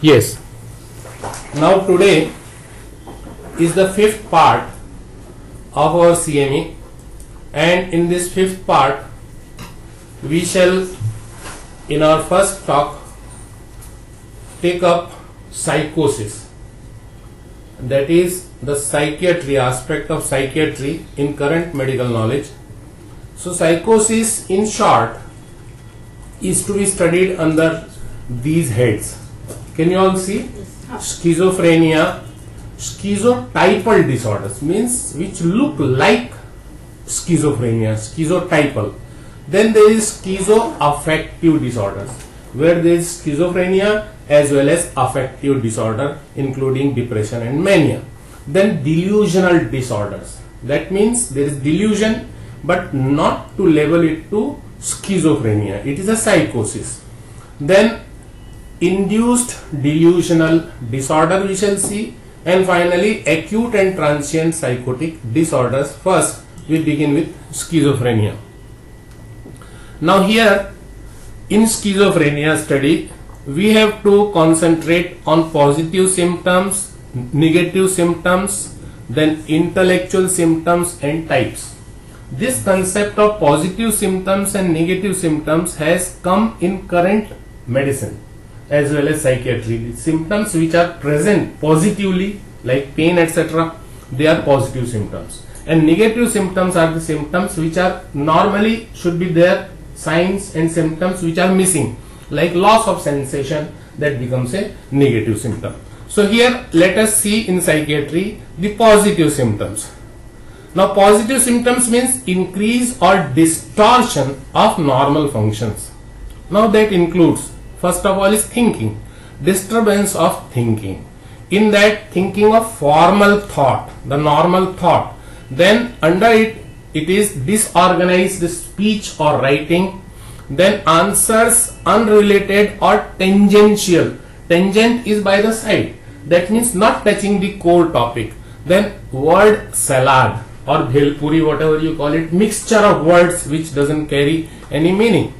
Yes. Now today is the fifth part of our CME and in this fifth part we shall in our first talk take up psychosis that is the psychiatry aspect of psychiatry in current medical knowledge. So psychosis in short is to be studied under these heads. Can you all see? Schizophrenia, schizotypal disorders means which look like schizophrenia, schizotypal. Then there is schizoaffective disorders where there is schizophrenia as well as affective disorder including depression and mania. Then delusional disorders. That means there is delusion but not to level it to schizophrenia. It is a psychosis. Then induced delusional disorder we shall see and finally acute and transient psychotic disorders. First we begin with schizophrenia. Now here in schizophrenia study we have to concentrate on positive symptoms, negative symptoms, then intellectual symptoms and types. This concept of positive symptoms and negative symptoms has come in current medicine as well as psychiatry. Symptoms which are present positively like pain etc. they are positive symptoms and negative symptoms are the symptoms which are normally should be there signs and symptoms which are missing like loss of sensation that becomes a negative symptom. So here let us see in psychiatry the positive symptoms. Now positive symptoms means increase or distortion of normal functions. Now that includes first of all is thinking, disturbance of thinking. In that thinking of formal thought, the normal thought. Then under it, it is disorganized speech or writing. Then answers unrelated or tangential. Tangent is by the side. That means not touching the core topic. Then word salad or bhelpuri whatever you call it mixture of words which doesn't carry any meaning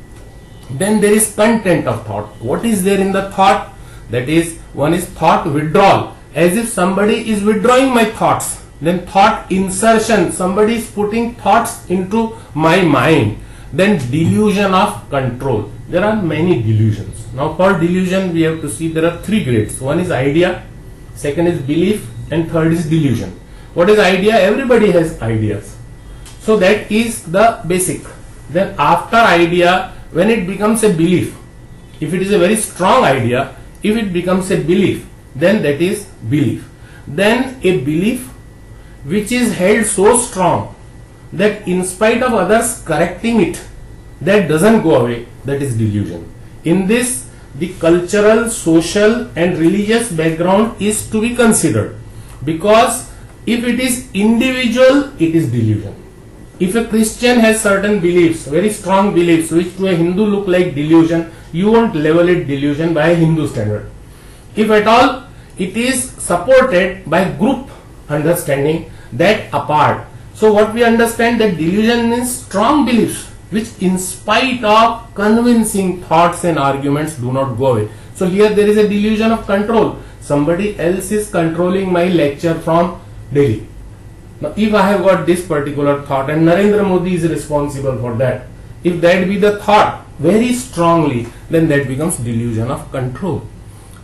then there is content of thought. What is there in the thought? That is one is thought withdrawal. As if somebody is withdrawing my thoughts. Then thought insertion. Somebody is putting thoughts into my mind. Then delusion of control. There are many delusions. Now for delusion we have to see there are three grades. One is idea second is belief and third is delusion. What is idea? Everybody has ideas. So that is the basic. Then after idea when it becomes a belief if it is a very strong idea if it becomes a belief then that is belief. Then a belief which is held so strong that in spite of others correcting it that doesn't go away that is delusion. In this the cultural social and religious background is to be considered because if it is individual it is delusion if a Christian has certain beliefs, very strong beliefs, which to a Hindu look like delusion, you won't level it delusion by a Hindu standard. If at all it is supported by group understanding that apart. So what we understand that delusion means strong beliefs which in spite of convincing thoughts and arguments do not go away. So here there is a delusion of control. Somebody else is controlling my lecture from Delhi now, if I have got this particular thought and Narendra Modi is responsible for that, if that be the thought very strongly, then that becomes delusion of control.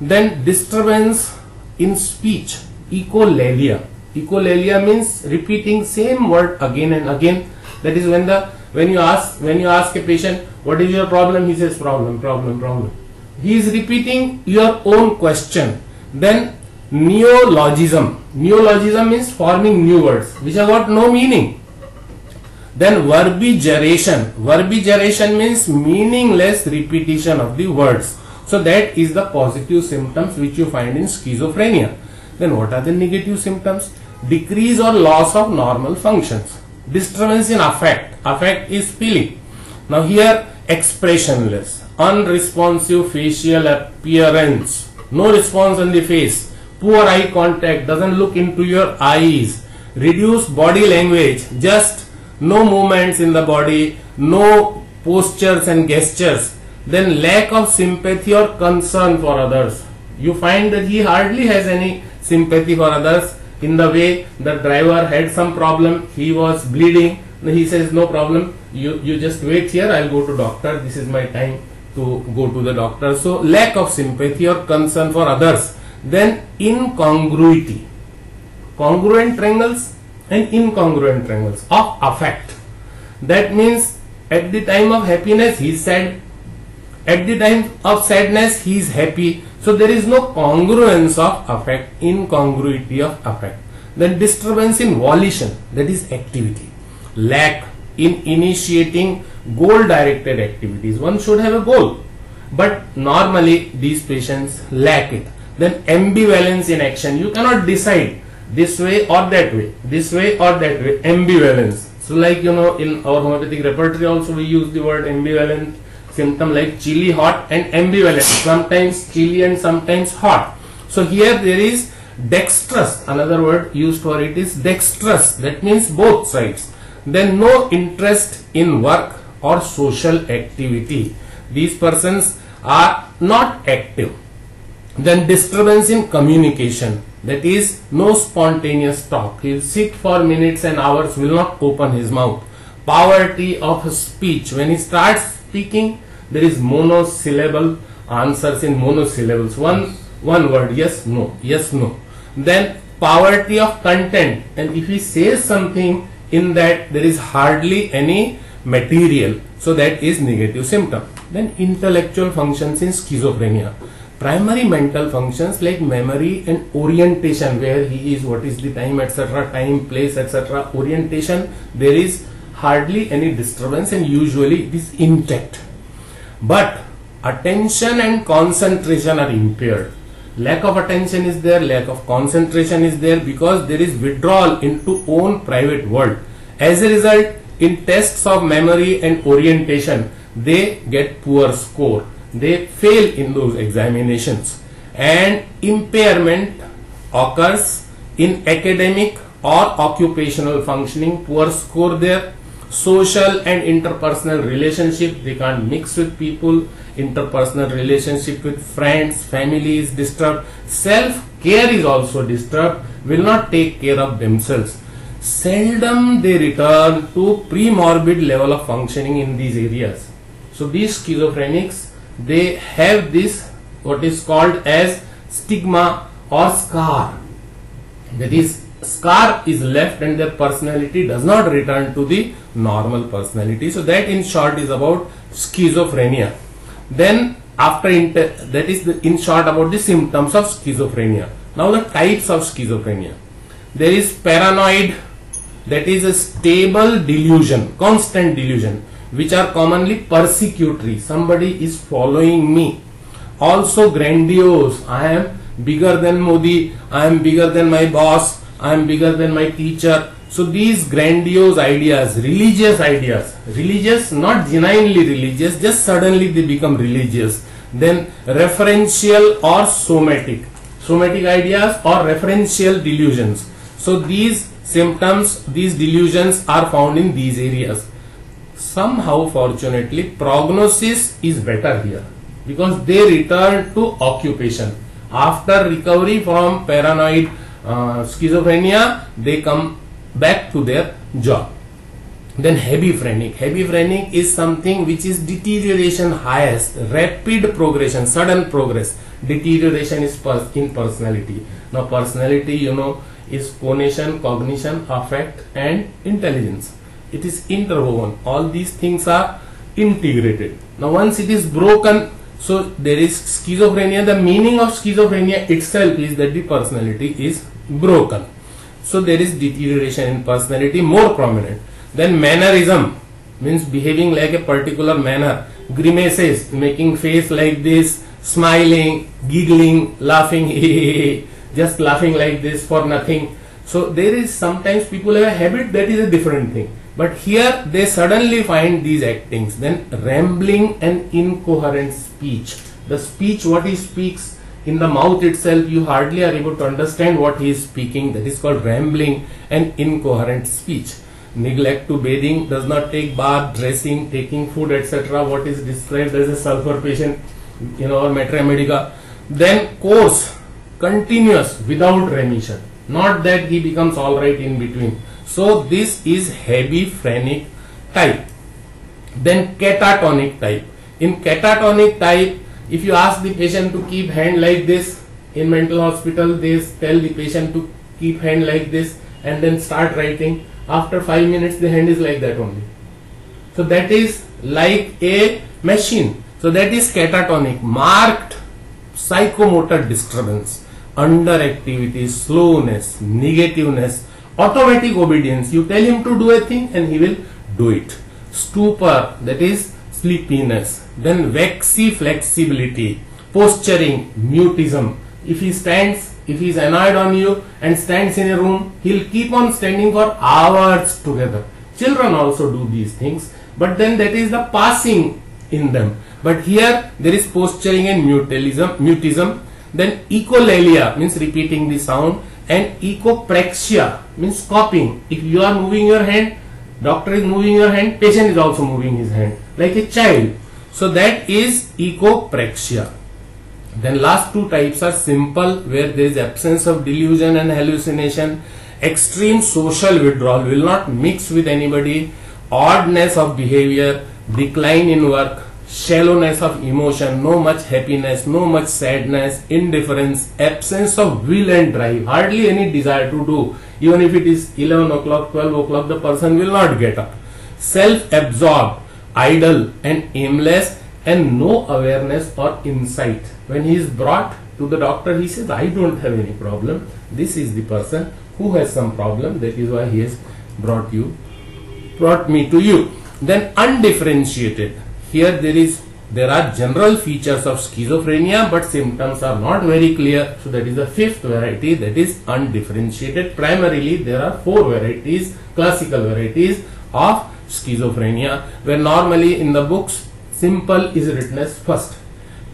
Then disturbance in speech, echolalia. Echolalia means repeating same word again and again. That is when the when you ask when you ask a patient what is your problem, he says problem, problem, problem. He is repeating your own question. Then neologism. Neologism means forming new words which have got no meaning. Then verbigeration. Verbigeration means meaningless repetition of the words. So that is the positive symptoms which you find in schizophrenia. Then what are the negative symptoms? Decrease or loss of normal functions. Disturbance in affect. Affect is feeling. Now here expressionless, unresponsive facial appearance, no response on the face, poor eye contact, doesn't look into your eyes, reduce body language, just no movements in the body, no postures and gestures, then lack of sympathy or concern for others, you find that he hardly has any sympathy for others in the way the driver had some problem he was bleeding. He says no problem you you just wait here i'll go to doctor. This is my time to go to the doctor. So lack of sympathy or concern for others then incongruity. Congruent triangles and incongruent triangles of affect. That means at the time of happiness he is sad. At the time of sadness he is happy. So there is no congruence of affect incongruity of affect. Then disturbance in volition that is activity. Lack in initiating goal directed activities. One should have a goal. But normally these patients lack it then ambivalence in action. You cannot decide this way or that way this way or that way. Ambivalence. So like you know in our homeopathic repertory also we use the word ambivalent symptom like chilly hot and ambivalent. Sometimes chilly and sometimes hot. So here there is dexterous another word used for it is dexterous that means both sides. Then no interest in work or social activity. These persons are not active then disturbance in communication. That is no spontaneous talk. He will sit for minutes and hours will not open his mouth. Poverty of speech. When he starts speaking there is monosyllable answers in monosyllables. One one word yes no yes no. Then poverty of content. And if he says something in that there is hardly any material. So that is negative symptom. Then intellectual functions in schizophrenia primary mental functions like memory and orientation where he is what is the time etc time place etc orientation there is hardly any disturbance and usually it is intact. But attention and concentration are impaired. Lack of attention is there lack of concentration is there because there is withdrawal into own private world. As a result in tests of memory and orientation they get poor score they fail in those examinations. And impairment occurs in academic or occupational functioning poor score there. Social and interpersonal relationship they can't mix with people. Interpersonal relationship with friends family is disturbed. Self care is also disturbed will not take care of themselves. Seldom they return to pre-morbid level of functioning in these areas. So these schizophrenics they have this what is called as stigma or scar. That is scar is left and their personality does not return to the normal personality. So that in short is about schizophrenia. Then after that is the, in short about the symptoms of schizophrenia. Now the types of schizophrenia. There is paranoid that is a stable delusion constant delusion which are commonly persecutory. Somebody is following me. Also grandiose. I am bigger than Modi. I am bigger than my boss. I am bigger than my teacher. So these grandiose ideas, religious ideas, religious, not genuinely religious, just suddenly they become religious. Then referential or somatic. Somatic ideas or referential delusions. So these symptoms, these delusions are found in these areas somehow fortunately prognosis is better here. Because they return to occupation. After recovery from paranoid uh, schizophrenia they come back to their job. Then hebephrenic hebephrenic is something which is deterioration highest. Rapid progression sudden progress. Deterioration is in personality. Now personality you know is cognition conation affect and intelligence it is interwoven. All these things are integrated. Now once it is broken so there is schizophrenia. The meaning of schizophrenia itself is that the personality is broken. So there is deterioration in personality more prominent. Then mannerism means behaving like a particular manner. Grimaces making face like this smiling giggling laughing just laughing like this for nothing. So there is sometimes people have a habit that is a different thing but here they suddenly find these actings. Then rambling and incoherent speech. The speech what he speaks in the mouth itself you hardly are able to understand what he is speaking. That is called rambling and incoherent speech. Neglect to bathing, does not take bath, dressing, taking food etc. What is described as a sulfur patient in our Materia Medica. then course continuous without remission not that he becomes all right in between so this is hebephrenic type. Then catatonic type. In catatonic type if you ask the patient to keep hand like this in mental hospital they tell the patient to keep hand like this and then start writing. After 5 minutes the hand is like that only. So that is like a machine. So that is catatonic marked psychomotor disturbance underactivity slowness negativeness automatic obedience. You tell him to do a thing and he will do it. Stupor that is sleepiness. Then waxy flexibility. Posturing mutism. If he stands if he is annoyed on you and stands in a room he'll keep on standing for hours together. Children also do these things but then that is the passing in them. But here there is posturing and mutism mutism. Then echolalia means repeating the sound and echopraxia means copying. If you are moving your hand doctor is moving your hand patient is also moving his hand like a child. So that is echopraxia then last two types are simple where there is absence of delusion and hallucination extreme social withdrawal will not mix with anybody oddness of behavior decline in work shallowness of emotion no much happiness no much sadness indifference absence of will and drive. Hardly any desire to do. Even if it is 11 o'clock 12 o'clock the person will not get up. Self absorbed idle and aimless and no awareness or insight. When he is brought to the doctor he says i don't have any problem. This is the person who has some problem. That is why he has brought you brought me to you. Then undifferentiated here there is there are general features of schizophrenia but symptoms are not very clear. So that is the fifth variety that is undifferentiated. Primarily there are four varieties classical varieties of schizophrenia where normally in the books simple is written as first.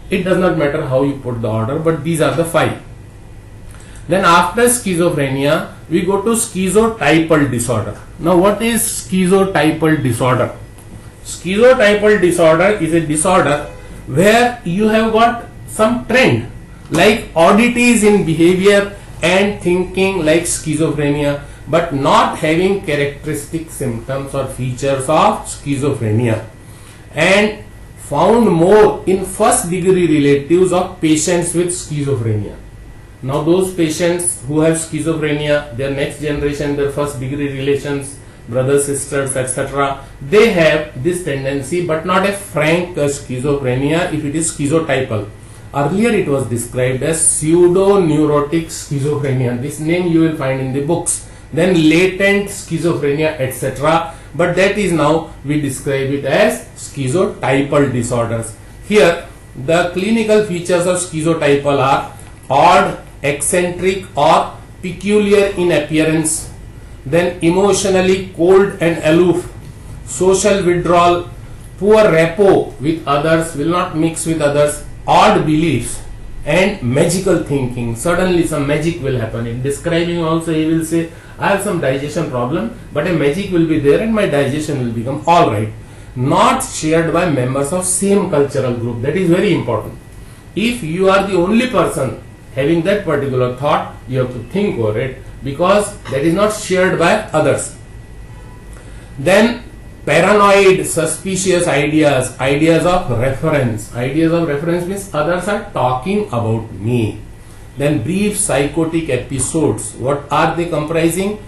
It does not matter how you put the order but these are the five. Then after schizophrenia we go to schizotypal disorder. Now what is schizotypal disorder Schizotypal disorder is a disorder where you have got some trend like oddities in behavior and thinking like schizophrenia but not having characteristic symptoms or features of schizophrenia and found more in first degree relatives of patients with schizophrenia. Now those patients who have schizophrenia, their next generation, their first degree relations brothers, sisters, etc. They have this tendency, but not a frank uh, schizophrenia if it is schizotypal. Earlier it was described as pseudo-neurotic schizophrenia. This name you will find in the books. Then latent schizophrenia, etc. But that is now we describe it as schizotypal disorders. Here the clinical features of schizotypal are odd, eccentric or peculiar in appearance then emotionally cold and aloof, social withdrawal, poor rapport with others, will not mix with others, odd beliefs and magical thinking. Suddenly some magic will happen. In describing also he will say, I have some digestion problem, but a magic will be there and my digestion will become alright. Not shared by members of same cultural group. That is very important. If you are the only person having that particular thought, you have to think over it because that is not shared by others. Then paranoid, suspicious ideas, ideas of reference. Ideas of reference means others are talking about me. Then brief psychotic episodes. What are they comprising?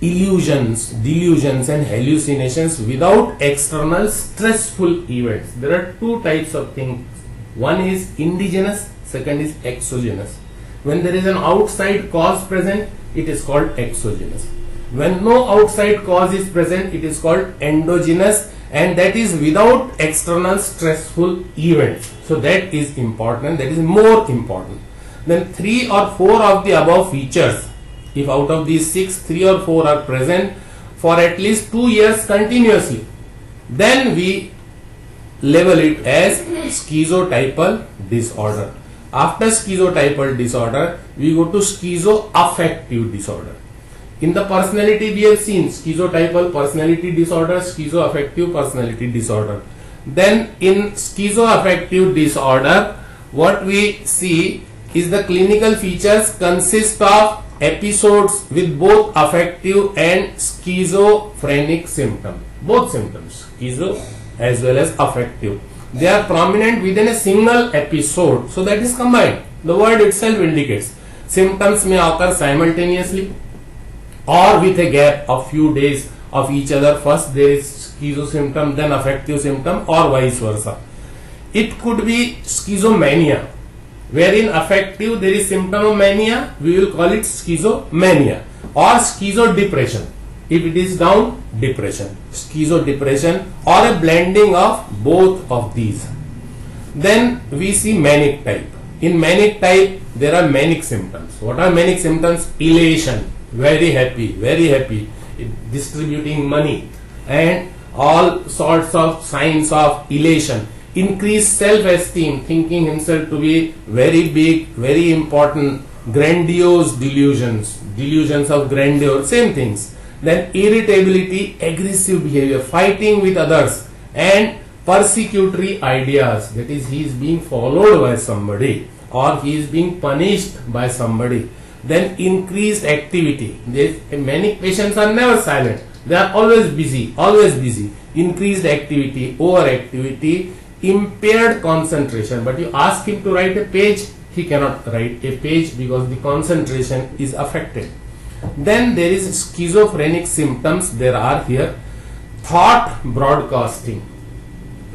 Illusions, delusions and hallucinations without external stressful events. There are two types of things. One is endogenous, second is exogenous. When there is an outside cause present, it is called exogenous. When no outside cause is present, it is called endogenous and that is without external stressful events. So that is important, that is more important. Then three or four of the above features, if out of these six, three or four are present for at least two years continuously, then we label it as schizotypal disorder. After schizotypal disorder, we go to schizoaffective disorder. In the personality, we have seen schizotypal personality disorder, schizoaffective personality disorder. Then in schizoaffective disorder, what we see is the clinical features consist of episodes with both affective and schizophrenic symptoms. Both symptoms, schizo as well as affective. They are prominent within a single episode. So that is combined. The word itself indicates symptoms may occur simultaneously or with a gap of few days of each other. First there is schizo symptom, then affective symptom or vice versa. It could be schizomania wherein affective there is symptom of mania we will call it schizomania or schizo depression if it is down depression. Schizo depression or a blending of both of these. Then we see manic type. In manic type there are manic symptoms. What are manic symptoms? Elation. Very happy very happy. Distributing money and all sorts of signs of elation. Increased self-esteem, thinking himself to be very big, very important, grandiose delusions, delusions of grandeur, same things. Then irritability, aggressive behavior, fighting with others, and persecutory ideas. That is, he is being followed by somebody or he is being punished by somebody. Then increased activity. many patients are never silent. They are always busy, always busy. Increased activity, overactivity, impaired concentration but you ask him to write a page he cannot write a page because the concentration is affected then there is schizophrenic symptoms there are here. Thought broadcasting.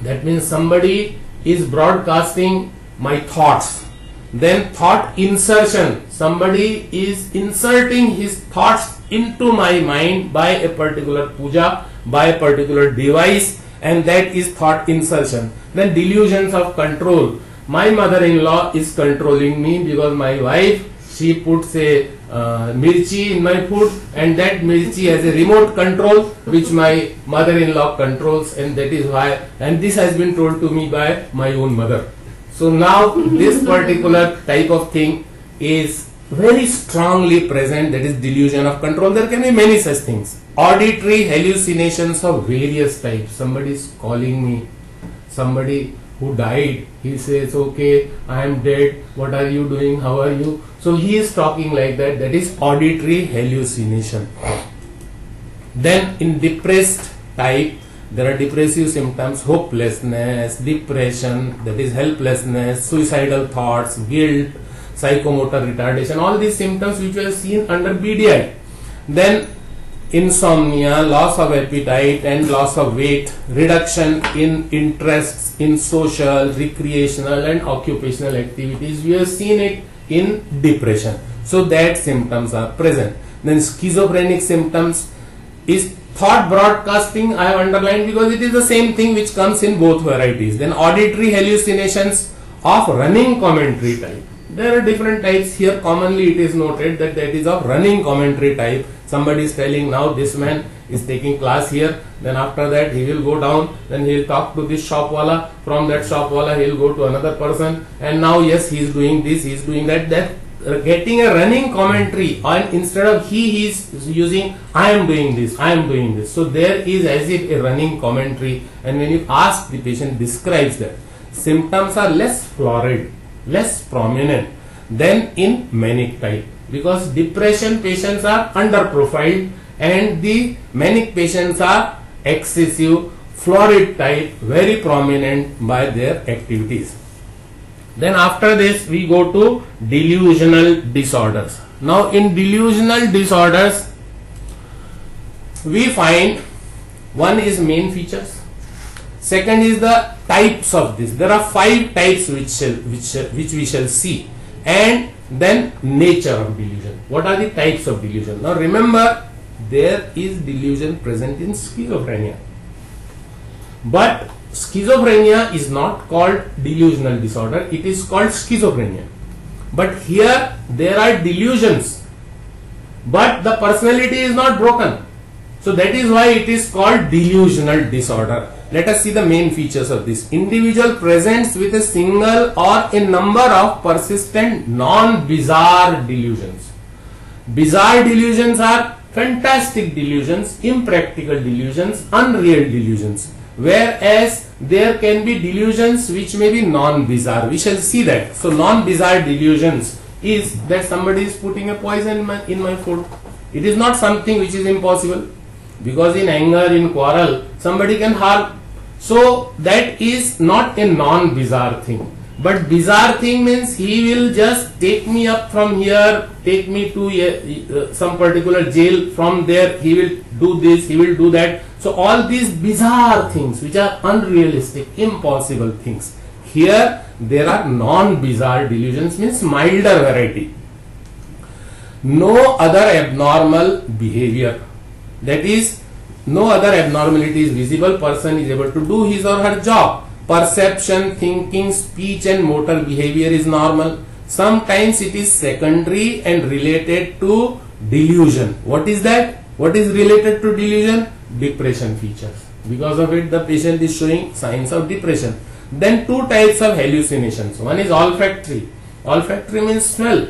That means somebody is broadcasting my thoughts. Then thought insertion. Somebody is inserting his thoughts into my mind by a particular puja by a particular device and that is thought insertion. Then delusions of control. My mother-in-law is controlling me because my wife, she puts a uh, mirchi in my food and that mirchi has a remote control which my mother-in-law controls and that is why and this has been told to me by my own mother. So now this particular type of thing is very strongly present that is delusion of control. There can be many such things. Auditory hallucinations of various types. Somebody is calling me somebody who died. He says okay i am dead. What are you doing? How are you? So he is talking like that. That is auditory hallucination. Then in depressed type there are depressive symptoms hopelessness depression that is helplessness suicidal thoughts guilt psychomotor retardation. All these symptoms which we have seen under bdi then insomnia, loss of appetite and loss of weight, reduction in interests in social, recreational and occupational activities. We have seen it in depression. So that symptoms are present. Then schizophrenic symptoms is thought broadcasting I have underlined because it is the same thing which comes in both varieties. Then auditory hallucinations of running commentary type. There are different types here commonly it is noted that that is of running commentary type somebody is telling now this man is taking class here. Then after that he will go down. Then he will talk to this shop wala from that shop wala he will go to another person. And now yes he is doing this he is doing that. That uh, getting a running commentary and instead of he he is using I am doing this I am doing this. So there is as if a running commentary. And when you ask the patient describes that. Symptoms are less florid less prominent than in manic type because depression patients are under underprofiled and the manic patients are excessive florid type very prominent by their activities. Then after this we go to delusional disorders. Now in delusional disorders we find one is main features second is the types of this there are five types which shall, which which we shall see and then nature of delusion. What are the types of delusion? Now remember there is delusion present in schizophrenia. But schizophrenia is not called delusional disorder, it is called schizophrenia. But here there are delusions, but the personality is not broken. So that is why it is called delusional disorder. Let us see the main features of this. Individual presents with a single or a number of persistent non-bizarre delusions. Bizarre delusions are fantastic delusions, impractical delusions, unreal delusions. whereas there can be delusions which may be non-bizarre. We shall see that. So non-bizarre delusions is that somebody is putting a poison in my, in my food. It is not something which is impossible because in anger, in quarrel, somebody can harm. So that is not a non-bizarre thing. But bizarre thing means he will just take me up from here, take me to uh, some particular jail. From there, he will do this, he will do that. So all these bizarre things, which are unrealistic, impossible things. Here, there are non-bizarre delusions, means milder variety. No other abnormal behavior. That is, no other abnormality is visible. Person is able to do his or her job perception, thinking, speech and motor behavior is normal. Sometimes it is secondary and related to delusion. What is that? What is related to delusion? Depression features. Because of it the patient is showing signs of depression. Then two types of hallucinations. One is olfactory. Olfactory means smell,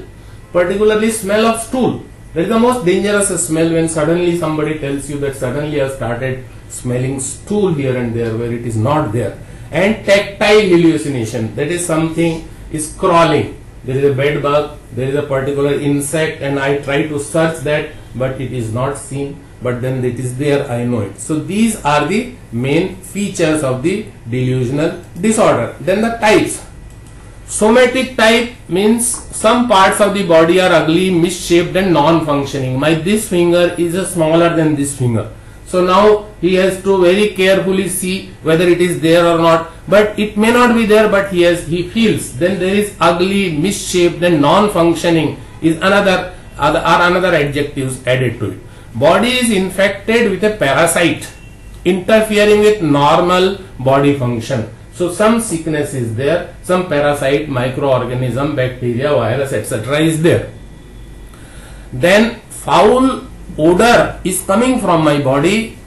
particularly smell of stool. That is the most dangerous smell when suddenly somebody tells you that suddenly I started smelling stool here and there where it is not there. And tactile hallucination. That is something is crawling. There is a bed bug there is a particular insect and i try to search that but it is not seen. But then it is there i know it. So these are the main features of the delusional disorder. Then the types somatic type means some parts of the body are ugly misshaped and non-functioning my this finger is smaller than this finger so now he has to very carefully see whether it is there or not. But it may not be there, but he has he feels. Then there is ugly, misshaped, and non-functioning is another other are another adjectives added to it. Body is infected with a parasite interfering with normal body function. So some sickness is there, some parasite, microorganism, bacteria, virus, etc. is there. Then foul odor is coming from my body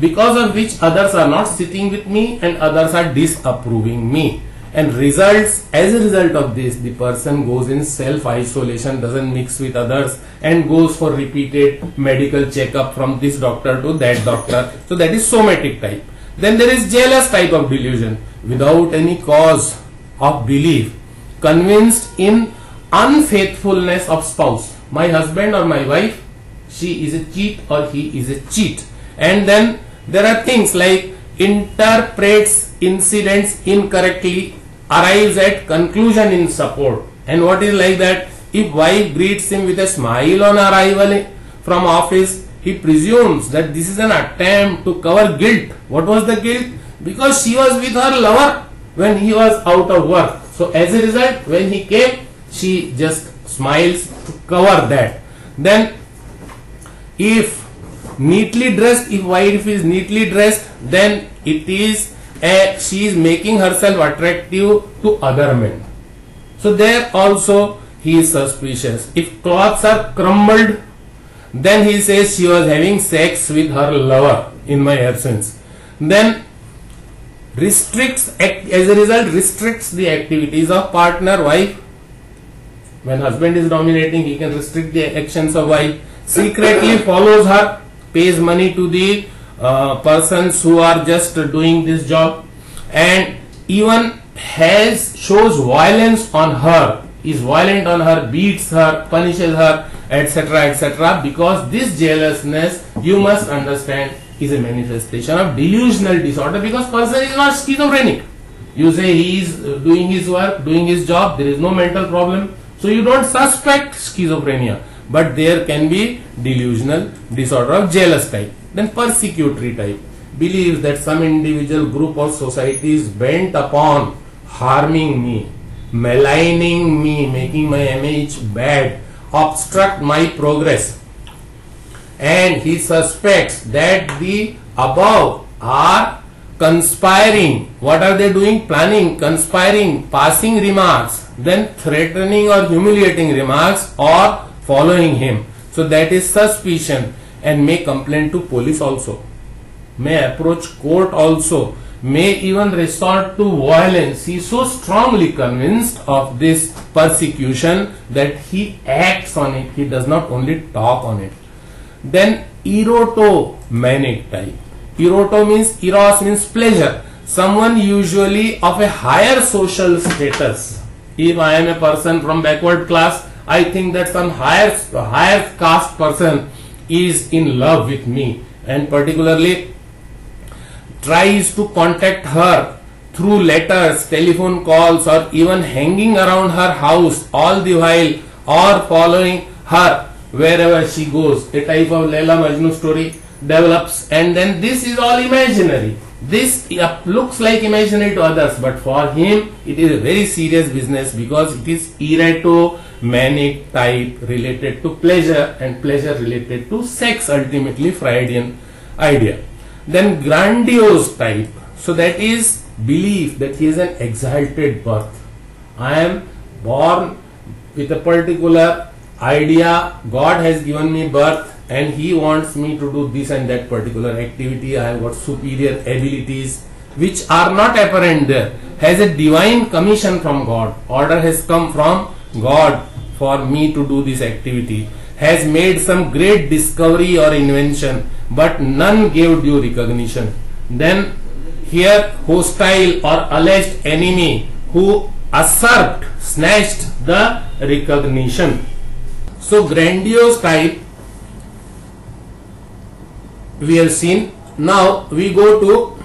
because of which others are not sitting with me and others are disapproving me and results as a result of this the person goes in self isolation doesn't mix with others and goes for repeated medical checkup from this doctor to that doctor so that is somatic type then there is jealous type of delusion. Without any cause of belief convinced in unfaithfulness of spouse. My husband or my wife she is a cheat or he is a cheat. And then there are things like interprets incidents incorrectly arrives at conclusion in support. And what is like that? If wife greets him with a smile on arrival from office he presumes that this is an attempt to cover guilt. What was the guilt? Because she was with her lover when he was out of work. So as a result when he came she just smiles to cover that. Then if neatly dressed if wife is neatly dressed then it is a, she is making herself attractive to other men. So there also he is suspicious. If clothes are crumbled then he says she was having sex with her lover in my absence. Then restricts as a result restricts the activities of partner wife. When husband is dominating he can restrict the actions of wife. Secretly follows her, pays money to the uh, persons who are just doing this job. And even has shows violence on her, is violent on her, beats her, punishes her, etc. etc. Because this jealousness, you must understand, is a manifestation of delusional disorder because person is not schizophrenic. You say he is uh, doing his work, doing his job, there is no mental problem. So you don't suspect schizophrenia but there can be delusional disorder of jealous type. Then persecutory type believes that some individual group or society is bent upon harming me, maligning me, making my image bad, obstruct my progress. And he suspects that the above are conspiring. What are they doing? Planning, conspiring, passing remarks, then threatening or humiliating remarks or following him. So that is suspicion and may complain to police also. May approach court also. May even resort to violence. He is so strongly convinced of this persecution that he acts on it. He does not only talk on it. Then erotomanic type. eroto means eros means pleasure someone usually of a higher social status if i am a person from backward class i think that some higher higher caste person is in love with me and particularly tries to contact her through letters, telephone calls or even hanging around her house all the while or following her wherever she goes. A type of Leela Majnu story develops and then this is all imaginary. This looks like imaginary to others but for him it is a very serious business because it is erotomanic type related to pleasure and pleasure related to sex ultimately Freudian idea. Then grandiose type. So that is belief that he is an exalted birth. I am born with a particular idea. God has given me birth and he wants me to do this and that particular activity. I have got superior abilities which are not apparent there. Has a divine commission from God. Order has come from God for me to do this activity. Has made some great discovery or invention but none gave due recognition. Then here hostile or alleged enemy who usurped, snatched the recognition. So grandiose type we have seen. Now we go to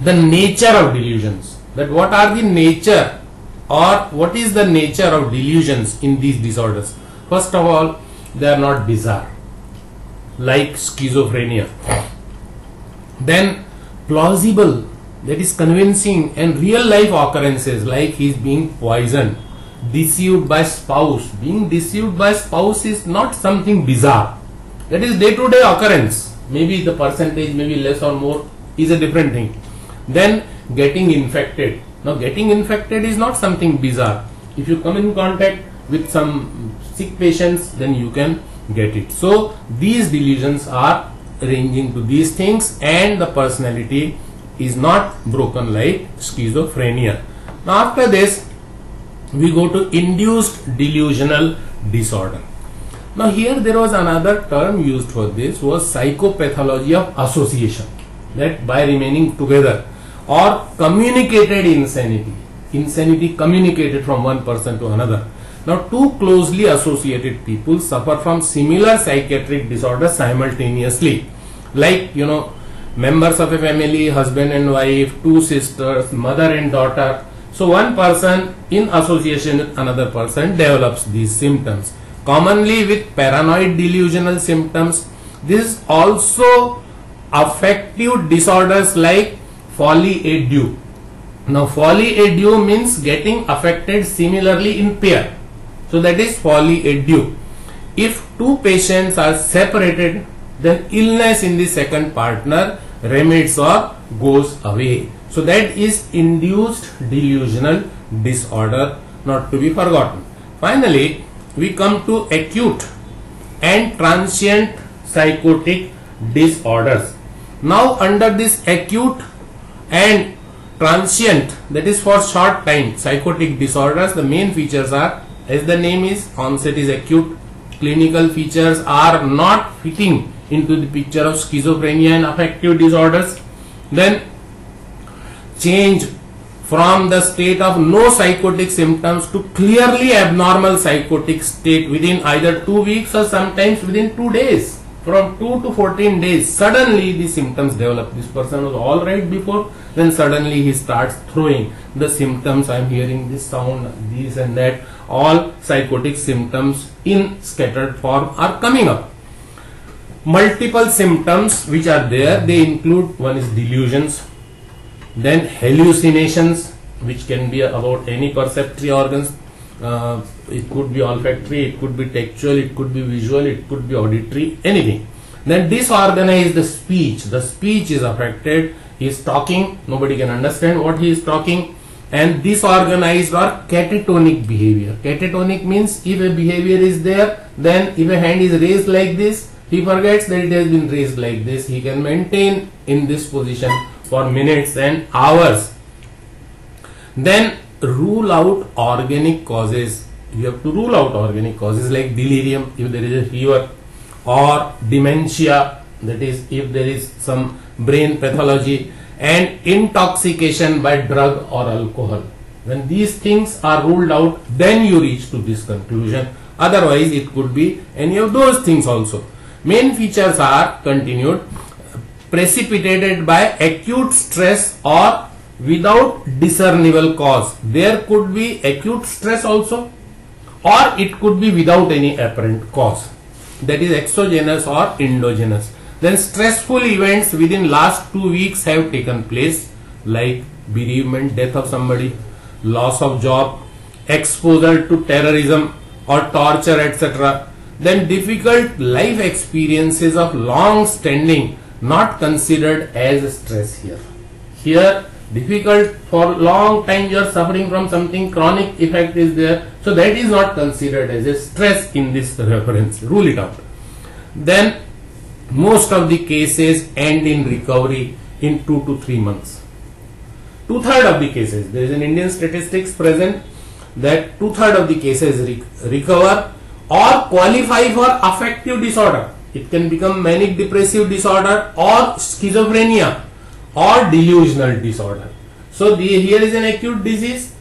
the nature of delusions. That what are the nature or what is the nature of delusions in these disorders? First of all, they are not bizarre like schizophrenia. Then plausible, that is convincing and real life occurrences like he is being poisoned, deceived by spouse. Being deceived by spouse is not something bizarre. That is day to day occurrence. Maybe the percentage maybe less or more is a different thing. Then getting infected. Now getting infected is not something bizarre. If you come in contact with some sick patients then you can get it. So these delusions are ranging to these things and the personality is not broken like schizophrenia. Now after this we go to induced delusional disorder. Now here there was another term used for this was psychopathology of association that by remaining together or communicated insanity insanity communicated from one person to another now, two closely associated people suffer from similar psychiatric disorders simultaneously. Like, you know, members of a family, husband and wife, two sisters, mother and daughter. So, one person in association with another person develops these symptoms. Commonly with paranoid delusional symptoms, this is also affective disorders like folie à deux. Now, folie à deux means getting affected similarly in pair. So that is à. If two patients are separated, then illness in the second partner remains or goes away. So that is induced delusional disorder not to be forgotten. Finally, we come to acute and transient psychotic disorders. Now under this acute and transient that is for short time psychotic disorders the main features are as the name is onset is acute. Clinical features are not fitting into the picture of schizophrenia and affective disorders. Then change from the state of no psychotic symptoms to clearly abnormal psychotic state within either 2 weeks or sometimes within 2 days. From 2 to 14 days suddenly the symptoms develop. This person was all right before then suddenly he starts throwing. The symptoms i'm hearing this sound this and that all psychotic symptoms in scattered form are coming up multiple symptoms which are there they include one is delusions then hallucinations which can be about any perceptory organs uh, it could be olfactory, it could be tactual, it could be visual, it could be auditory, anything. Then disorganized the speech. The speech is affected. He is talking, nobody can understand what he is talking. And disorganized or catatonic behavior. Catatonic means if a behavior is there, then if a hand is raised like this, he forgets that it has been raised like this. He can maintain in this position for minutes and hours. Then rule out organic causes. You have to rule out organic causes like delirium if there is a fever or dementia that is if there is some brain pathology and intoxication by drug or alcohol. When these things are ruled out then you reach to this conclusion. Otherwise it could be any of those things also. Main features are continued precipitated by acute stress or without discernible cause. There could be acute stress also or it could be without any apparent cause. That is exogenous or endogenous then stressful events within last two weeks have taken place like bereavement death of somebody loss of job exposure to terrorism or torture etc then difficult life experiences of long standing not considered as stress here. Here difficult for long time you are suffering from something chronic effect is there. So that is not considered as a stress in this reference. Rule it out. Then most of the cases end in recovery in 2 to 3 months two third of the cases there is an indian statistics present that two third of the cases rec recover or qualify for affective disorder it can become manic depressive disorder or schizophrenia or delusional disorder. So the, here is an acute disease.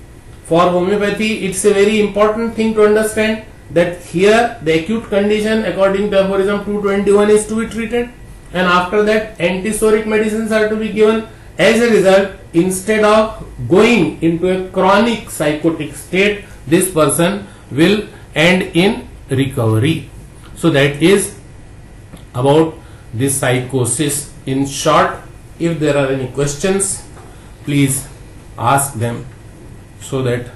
For homeopathy, it's a very important thing to understand that here the acute condition according to aphorism 221 is to be treated and after that antipsoric medicines are to be given. As a result instead of going into a chronic psychotic state this person will end in recovery. So that is about this psychosis. In short if there are any questions please ask them so that